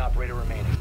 operator remaining.